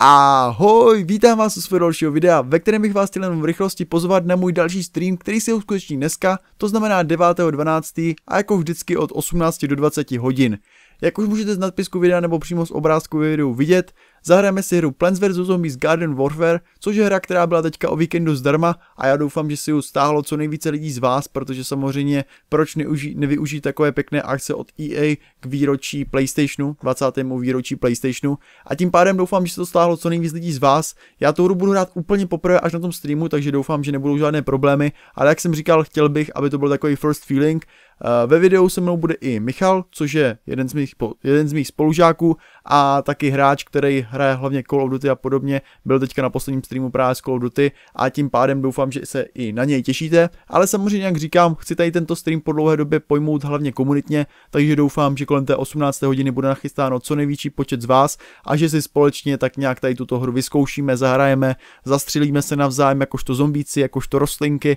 Ahoj, vítám vás u svého dalšího videa, ve kterém bych vás chtěl jenom v rychlosti pozvat na můj další stream, který se uskuteční dneska, to znamená 9.12. a jako vždycky od 18 do 20 hodin. Jak už můžete z nadpisku videa nebo přímo z obrázku videu vidět, zahrajeme si hru Plants vs. Zombies Garden Warfare, což je hra, která byla teďka o víkendu zdarma a já doufám, že si ji stáhlo co nejvíce lidí z vás, protože samozřejmě proč neuží, nevyužít takové pěkné akce od EA k výročí PlayStationu, 20. výročí PlayStationu a tím pádem doufám, že se to stáhlo co nejvíc lidí z vás. Já tu hru budu hrát úplně poprvé až na tom streamu, takže doufám, že nebudou žádné problémy, ale jak jsem říkal, chtěl bych, aby to byl takový first feeling, Eh, ve videu se mnou bude i Michal, což je jeden z mých, jeden z mých spolužáků a taky hráč, který hraje hlavně Call of Duty a podobně, byl teďka na posledním streamu právě z Call of Duty a tím pádem doufám, že se i na něj těšíte, ale samozřejmě jak říkám, chci tady tento stream po dlouhé době pojmout hlavně komunitně, takže doufám, že kolem té 18. hodiny bude nachystáno co největší počet z vás a že si společně tak nějak tady tuto hru vyzkoušíme, zahrajeme, zastřelíme se navzájem jakožto zombíci, jakožto rostlinky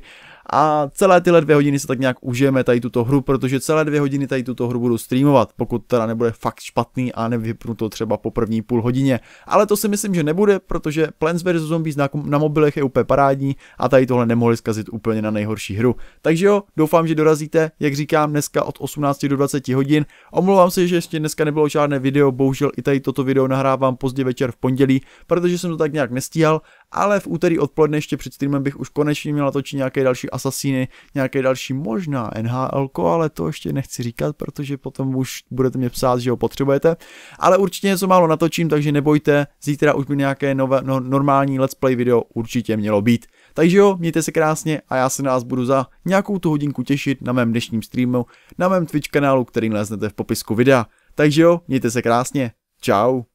a celé tyhle dvě hodiny se tak nějak užijeme tady tuto hru, protože celé dvě hodiny tady tuto hru budu streamovat, pokud teda nebude fakt špatný a nevypnu to třeba po první půl hodině. Ale to si myslím, že nebude, protože Plants vs. Zombies na, na mobilech je úplně parádní a tady tohle nemohli zkazit úplně na nejhorší hru. Takže jo, doufám, že dorazíte, jak říkám, dneska od 18 do 20 hodin. Omlouvám se, že ještě dneska nebylo žádné video, bohužel i tady toto video nahrávám pozdě večer v pondělí, protože jsem to tak nějak nestíhal, ale v úterý odpoledne ještě před streamem bych už konečně měl natočit nějaké další asasíny, nějaké další možná NHL, ale to ještě nechci říkat, protože potom už budete mě psát, že ho potřebujete. Ale určitě něco málo natočím, takže nebojte, zítra už by nějaké nové, no, normální let's play video určitě mělo být. Takže jo, mějte se krásně a já se na vás budu za nějakou tu hodinku těšit na mém dnešním streamu, na mém Twitch kanálu, který naleznete v popisku videa. Takže jo, mějte se krásně. Ciao.